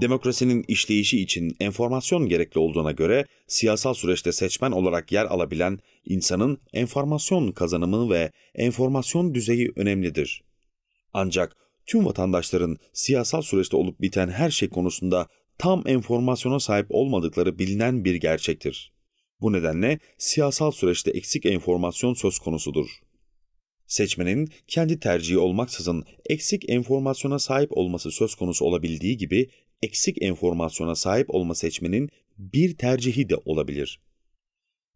Demokrasinin işleyişi için enformasyon gerekli olduğuna göre siyasal süreçte seçmen olarak yer alabilen insanın enformasyon kazanımı ve enformasyon düzeyi önemlidir. Ancak tüm vatandaşların siyasal süreçte olup biten her şey konusunda tam enformasyona sahip olmadıkları bilinen bir gerçektir. Bu nedenle siyasal süreçte eksik enformasyon söz konusudur. Seçmenin kendi tercihi olmaksızın eksik enformasyona sahip olması söz konusu olabildiği gibi eksik enformasyona sahip olma seçmenin bir tercihi de olabilir.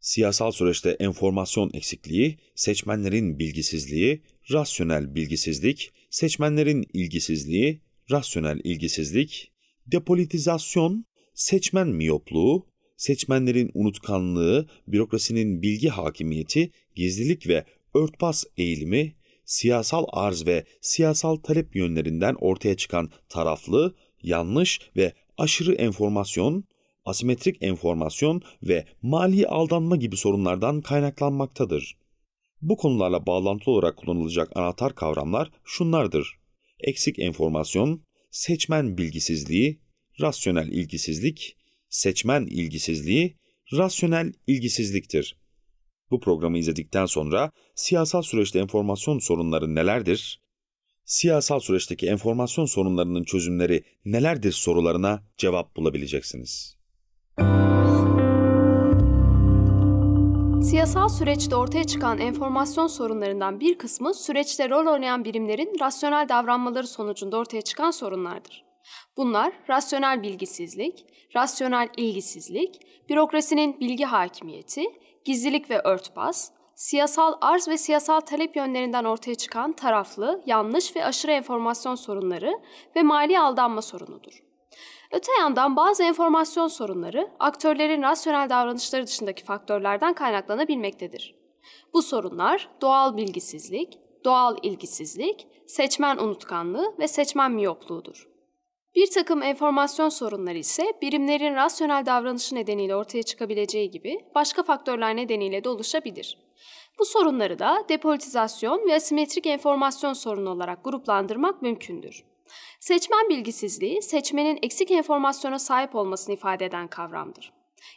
Siyasal süreçte enformasyon eksikliği, seçmenlerin bilgisizliği, rasyonel bilgisizlik, seçmenlerin ilgisizliği, rasyonel ilgisizlik, depolitizasyon, seçmen miyopluğu, seçmenlerin unutkanlığı, bürokrasinin bilgi hakimiyeti, gizlilik ve örtbas eğilimi, siyasal arz ve siyasal talep yönlerinden ortaya çıkan taraflı, yanlış ve aşırı enformasyon, asimetrik enformasyon ve mali aldanma gibi sorunlardan kaynaklanmaktadır. Bu konularla bağlantılı olarak kullanılacak anahtar kavramlar şunlardır. Eksik enformasyon, seçmen bilgisizliği, rasyonel ilgisizlik, seçmen ilgisizliği, rasyonel ilgisizliktir. Bu programı izledikten sonra siyasal süreçte enformasyon sorunları nelerdir? Siyasal süreçteki enformasyon sorunlarının çözümleri nelerdir sorularına cevap bulabileceksiniz. Siyasal süreçte ortaya çıkan enformasyon sorunlarından bir kısmı süreçte rol oynayan birimlerin rasyonel davranmaları sonucunda ortaya çıkan sorunlardır. Bunlar rasyonel bilgisizlik, rasyonel ilgisizlik, bürokrasinin bilgi hakimiyeti, gizlilik ve örtbas, siyasal arz ve siyasal talep yönlerinden ortaya çıkan taraflı, yanlış ve aşırı enformasyon sorunları ve mali aldanma sorunudur. Öte yandan bazı enformasyon sorunları aktörlerin rasyonel davranışları dışındaki faktörlerden kaynaklanabilmektedir. Bu sorunlar doğal bilgisizlik, doğal ilgisizlik, seçmen unutkanlığı ve seçmen miyopluğudur. Bir takım enformasyon sorunları ise birimlerin rasyonel davranışı nedeniyle ortaya çıkabileceği gibi başka faktörler nedeniyle de oluşabilir. Bu sorunları da depolitizasyon ve asimetrik enformasyon sorunu olarak gruplandırmak mümkündür. Seçmen bilgisizliği, seçmenin eksik enformasyona sahip olmasını ifade eden kavramdır.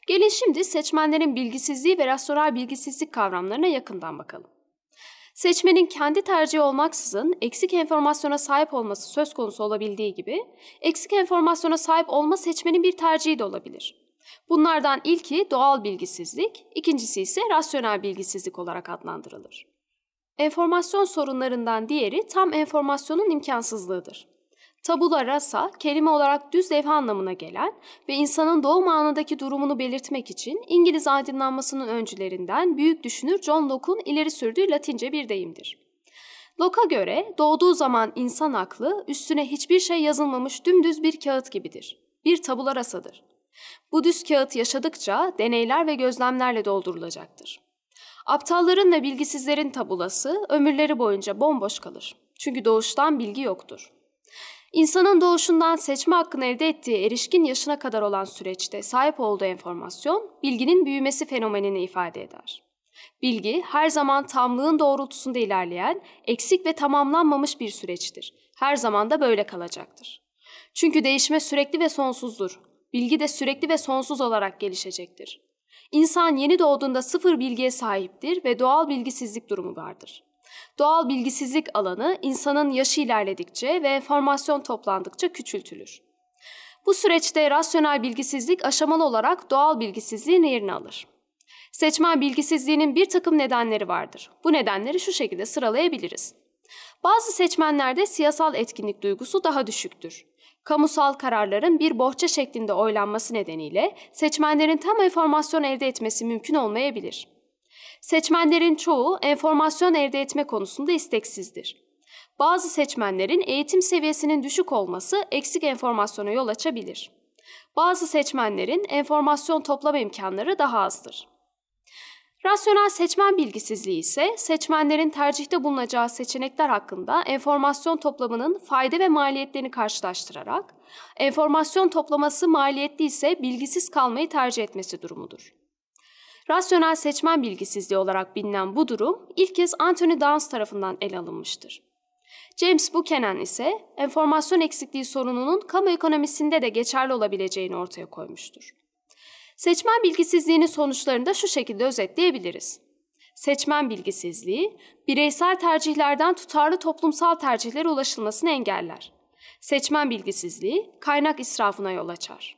Gelin şimdi seçmenlerin bilgisizliği ve rasyonel bilgisizlik kavramlarına yakından bakalım. Seçmenin kendi tercihi olmaksızın eksik enformasyona sahip olması söz konusu olabildiği gibi, eksik enformasyona sahip olma seçmenin bir tercihi de olabilir. Bunlardan ilki doğal bilgisizlik, ikincisi ise rasyonel bilgisizlik olarak adlandırılır. Enformasyon sorunlarından diğeri tam enformasyonun imkansızlığıdır. Tabula rasa kelime olarak düz levha anlamına gelen ve insanın doğum anındaki durumunu belirtmek için İngiliz aydınlanmasının öncülerinden büyük düşünür John Locke'un ileri sürdüğü Latince bir deyimdir. Locke'a göre doğduğu zaman insan aklı üstüne hiçbir şey yazılmamış dümdüz bir kağıt gibidir. Bir tabula rasadır. Bu düz kağıt yaşadıkça deneyler ve gözlemlerle doldurulacaktır. Aptalların ve bilgisizlerin tabulası ömürleri boyunca bomboş kalır. Çünkü doğuştan bilgi yoktur. İnsanın doğuşundan seçme hakkını elde ettiği erişkin yaşına kadar olan süreçte sahip olduğu enformasyon, bilginin büyümesi fenomenini ifade eder. Bilgi her zaman tamlığın doğrultusunda ilerleyen, eksik ve tamamlanmamış bir süreçtir. Her zaman da böyle kalacaktır. Çünkü değişme sürekli ve sonsuzdur. Bilgi de sürekli ve sonsuz olarak gelişecektir. İnsan yeni doğduğunda sıfır bilgiye sahiptir ve doğal bilgisizlik durumu vardır. Doğal bilgisizlik alanı insanın yaşı ilerledikçe ve enformasyon toplandıkça küçültülür. Bu süreçte rasyonel bilgisizlik aşamalı olarak doğal bilgisizliğin yerini alır. Seçmen bilgisizliğinin bir takım nedenleri vardır. Bu nedenleri şu şekilde sıralayabiliriz. Bazı seçmenlerde siyasal etkinlik duygusu daha düşüktür. Kamusal kararların bir bohça şeklinde oylanması nedeniyle seçmenlerin tam enformasyon elde etmesi mümkün olmayabilir. Seçmenlerin çoğu enformasyon elde etme konusunda isteksizdir. Bazı seçmenlerin eğitim seviyesinin düşük olması eksik enformasyona yol açabilir. Bazı seçmenlerin enformasyon toplama imkanları daha azdır. Rasyonel seçmen bilgisizliği ise seçmenlerin tercihte bulunacağı seçenekler hakkında enformasyon toplamının fayda ve maliyetlerini karşılaştırarak, enformasyon toplaması maliyetli ise bilgisiz kalmayı tercih etmesi durumudur. Rasyonel seçmen bilgisizliği olarak bilinen bu durum ilk kez Anthony Downs tarafından ele alınmıştır. James Buchanan ise enformasyon eksikliği sorununun kamu ekonomisinde de geçerli olabileceğini ortaya koymuştur. Seçmen bilgisizliğinin sonuçlarını da şu şekilde özetleyebiliriz. Seçmen bilgisizliği, bireysel tercihlerden tutarlı toplumsal tercihlere ulaşılmasını engeller. Seçmen bilgisizliği, kaynak israfına yol açar.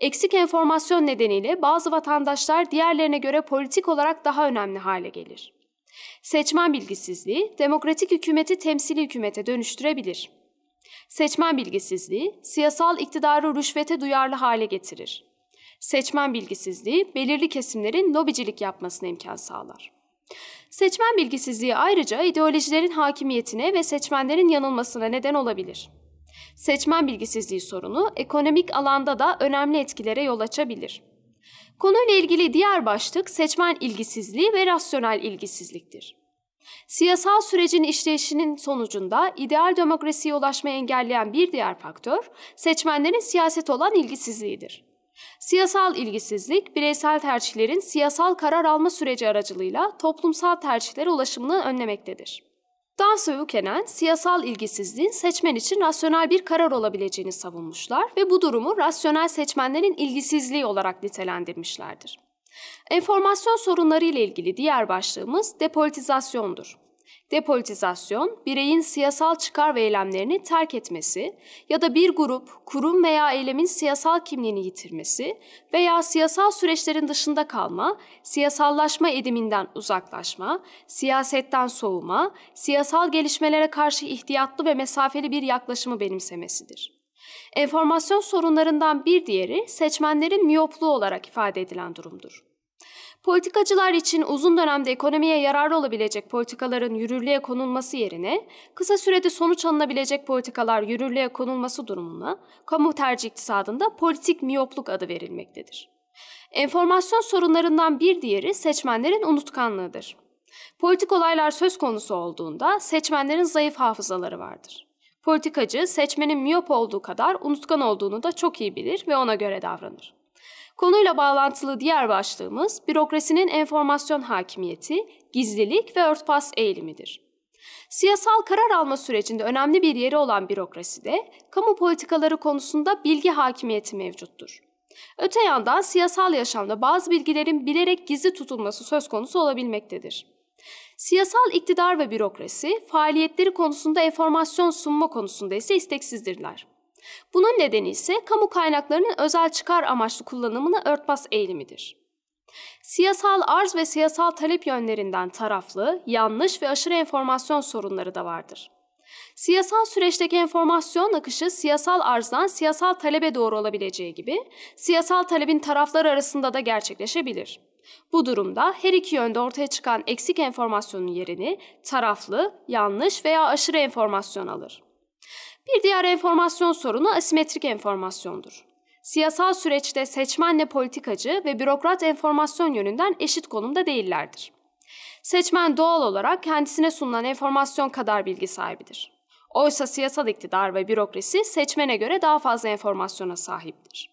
Eksik enformasyon nedeniyle bazı vatandaşlar diğerlerine göre politik olarak daha önemli hale gelir. Seçmen bilgisizliği, demokratik hükümeti temsili hükümete dönüştürebilir. Seçmen bilgisizliği, siyasal iktidarı rüşvete duyarlı hale getirir. Seçmen bilgisizliği, belirli kesimlerin lobicilik yapmasına imkan sağlar. Seçmen bilgisizliği ayrıca ideolojilerin hakimiyetine ve seçmenlerin yanılmasına neden olabilir. Seçmen bilgisizliği sorunu ekonomik alanda da önemli etkilere yol açabilir. Konuyla ilgili diğer başlık seçmen ilgisizliği ve rasyonel ilgisizliktir. Siyasal sürecin işleyişinin sonucunda ideal demokrasiye ulaşmayı engelleyen bir diğer faktör seçmenlerin siyaset olan ilgisizliğidir. Siyasal ilgisizlik, bireysel tercihlerin siyasal karar alma süreci aracılığıyla toplumsal tercihlere ulaşımını önlemektedir. Dans ve Buchanan, siyasal ilgisizliğin seçmen için rasyonel bir karar olabileceğini savunmuşlar ve bu durumu rasyonel seçmenlerin ilgisizliği olarak nitelendirmişlerdir. Enformasyon sorunları ile ilgili diğer başlığımız depolitizasyondur. Depolitizasyon, bireyin siyasal çıkar ve eylemlerini terk etmesi ya da bir grup, kurum veya eylemin siyasal kimliğini yitirmesi veya siyasal süreçlerin dışında kalma, siyasallaşma ediminden uzaklaşma, siyasetten soğuma, siyasal gelişmelere karşı ihtiyatlı ve mesafeli bir yaklaşımı benimsemesidir. Enformasyon sorunlarından bir diğeri seçmenlerin miyopluğu olarak ifade edilen durumdur. Politikacılar için uzun dönemde ekonomiye yararlı olabilecek politikaların yürürlüğe konulması yerine kısa sürede sonuç alınabilecek politikalar yürürlüğe konulması durumuna kamu tercih iktisadında politik miyopluk adı verilmektedir. Enformasyon sorunlarından bir diğeri seçmenlerin unutkanlığıdır. Politik olaylar söz konusu olduğunda seçmenlerin zayıf hafızaları vardır. Politikacı seçmenin miyop olduğu kadar unutkan olduğunu da çok iyi bilir ve ona göre davranır. Konuyla bağlantılı diğer başlığımız bürokrasinin enformasyon hakimiyeti, gizlilik ve örtbas eğilimidir. Siyasal karar alma sürecinde önemli bir yeri olan bürokraside kamu politikaları konusunda bilgi hakimiyeti mevcuttur. Öte yandan siyasal yaşamda bazı bilgilerin bilerek gizli tutulması söz konusu olabilmektedir. Siyasal iktidar ve bürokrasi faaliyetleri konusunda enformasyon sunma konusunda ise isteksizdirler. Bunun nedeni ise kamu kaynaklarının özel çıkar amaçlı kullanımını örtbas eğilimidir. Siyasal arz ve siyasal talep yönlerinden taraflı, yanlış ve aşırı enformasyon sorunları da vardır. Siyasal süreçteki enformasyon akışı siyasal arzdan siyasal talebe doğru olabileceği gibi siyasal talebin tarafları arasında da gerçekleşebilir. Bu durumda her iki yönde ortaya çıkan eksik enformasyonun yerini taraflı, yanlış veya aşırı enformasyon alır. Bir diğer enformasyon sorunu asimetrik enformasyondur. Siyasal süreçte seçmenle politikacı ve bürokrat enformasyon yönünden eşit konumda değillerdir. Seçmen doğal olarak kendisine sunulan enformasyon kadar bilgi sahibidir. Oysa siyasal iktidar ve bürokrasi seçmene göre daha fazla enformasyona sahiptir.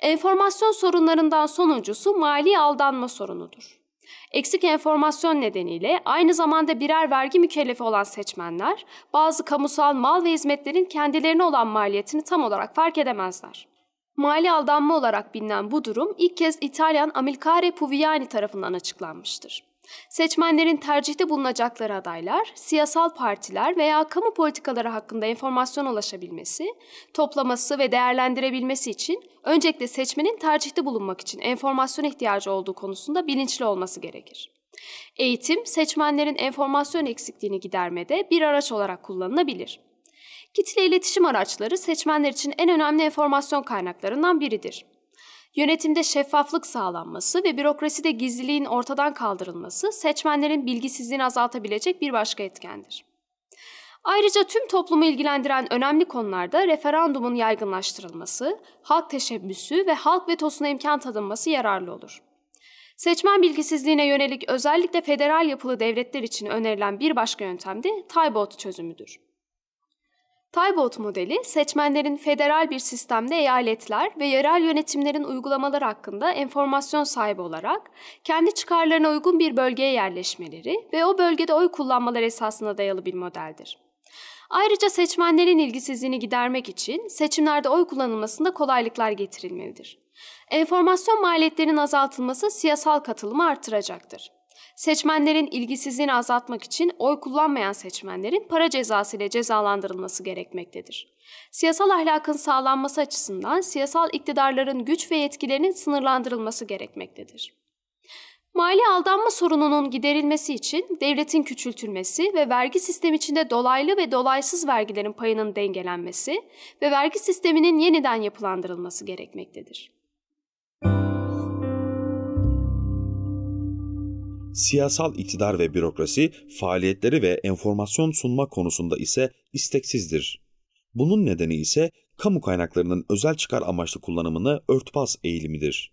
Enformasyon sorunlarından sonuncusu mali aldanma sorunudur. Eksik enformasyon nedeniyle aynı zamanda birer vergi mükellefi olan seçmenler bazı kamusal mal ve hizmetlerin kendilerine olan maliyetini tam olarak fark edemezler. Mali aldanma olarak bilinen bu durum ilk kez İtalyan Amilcare Puviani tarafından açıklanmıştır. Seçmenlerin tercihte bulunacakları adaylar, siyasal partiler veya kamu politikaları hakkında enformasyon ulaşabilmesi, toplaması ve değerlendirebilmesi için öncelikle seçmenin tercihte bulunmak için enformasyon ihtiyacı olduğu konusunda bilinçli olması gerekir. Eğitim, seçmenlerin enformasyon eksikliğini gidermede bir araç olarak kullanılabilir. Kitle iletişim araçları seçmenler için en önemli enformasyon kaynaklarından biridir. Yönetimde şeffaflık sağlanması ve bürokraside gizliliğin ortadan kaldırılması seçmenlerin bilgisizliğini azaltabilecek bir başka etkendir. Ayrıca tüm toplumu ilgilendiren önemli konularda referandumun yaygınlaştırılması, halk teşebbüsü ve halk vetosuna imkan tanınması yararlı olur. Seçmen bilgisizliğine yönelik özellikle federal yapılı devletler için önerilen bir başka yöntem de Taybot çözümüdür. Taybot modeli, seçmenlerin federal bir sistemde eyaletler ve yerel yönetimlerin uygulamaları hakkında enformasyon sahibi olarak kendi çıkarlarına uygun bir bölgeye yerleşmeleri ve o bölgede oy kullanmaları esasına dayalı bir modeldir. Ayrıca seçmenlerin ilgisizliğini gidermek için seçimlerde oy kullanılmasında kolaylıklar getirilmelidir. Enformasyon maliyetlerinin azaltılması siyasal katılımı artıracaktır. Seçmenlerin ilgisizliğini azaltmak için oy kullanmayan seçmenlerin para cezası ile cezalandırılması gerekmektedir. Siyasal ahlakın sağlanması açısından siyasal iktidarların güç ve yetkilerinin sınırlandırılması gerekmektedir. Mali aldanma sorununun giderilmesi için devletin küçültülmesi ve vergi sistemi içinde dolaylı ve dolaysız vergilerin payının dengelenmesi ve vergi sisteminin yeniden yapılandırılması gerekmektedir. Siyasal iktidar ve bürokrasi faaliyetleri ve enformasyon sunma konusunda ise isteksizdir. Bunun nedeni ise kamu kaynaklarının özel çıkar amaçlı kullanımını örtbas eğilimidir.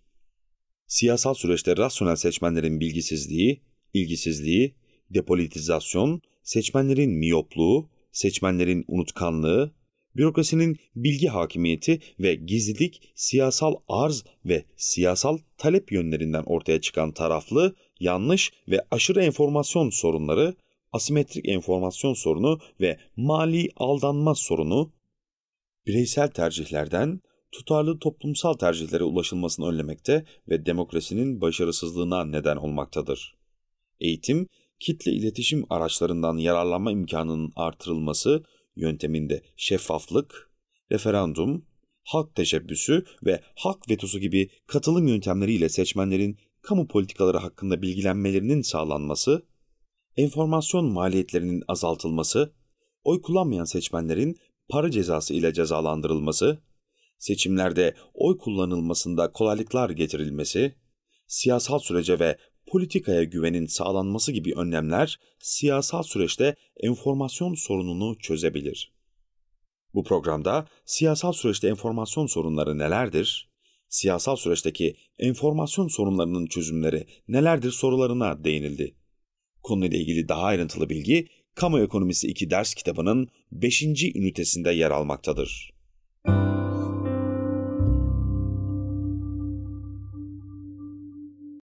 Siyasal süreçte rasyonel seçmenlerin bilgisizliği, ilgisizliği, depolitizasyon, seçmenlerin miyopluğu, seçmenlerin unutkanlığı, bürokrasinin bilgi hakimiyeti ve gizlilik siyasal arz ve siyasal talep yönlerinden ortaya çıkan taraflı, yanlış ve aşırı enformasyon sorunları, asimetrik enformasyon sorunu ve mali aldanma sorunu, bireysel tercihlerden tutarlı toplumsal tercihlere ulaşılmasını önlemekte ve demokrasinin başarısızlığına neden olmaktadır. Eğitim, kitle iletişim araçlarından yararlanma imkanının artırılması yönteminde şeffaflık, referandum, halk teşebbüsü ve halk vetosu gibi katılım yöntemleriyle seçmenlerin kamu politikaları hakkında bilgilenmelerinin sağlanması, enformasyon maliyetlerinin azaltılması, oy kullanmayan seçmenlerin para cezası ile cezalandırılması, seçimlerde oy kullanılmasında kolaylıklar getirilmesi, siyasal sürece ve politikaya güvenin sağlanması gibi önlemler siyasal süreçte enformasyon sorununu çözebilir. Bu programda siyasal süreçte enformasyon sorunları nelerdir? Siyasal süreçteki enformasyon sorunlarının çözümleri nelerdir sorularına değinildi. Konuyla ilgili daha ayrıntılı bilgi Kamu Ekonomisi 2 ders kitabının 5. ünitesinde yer almaktadır.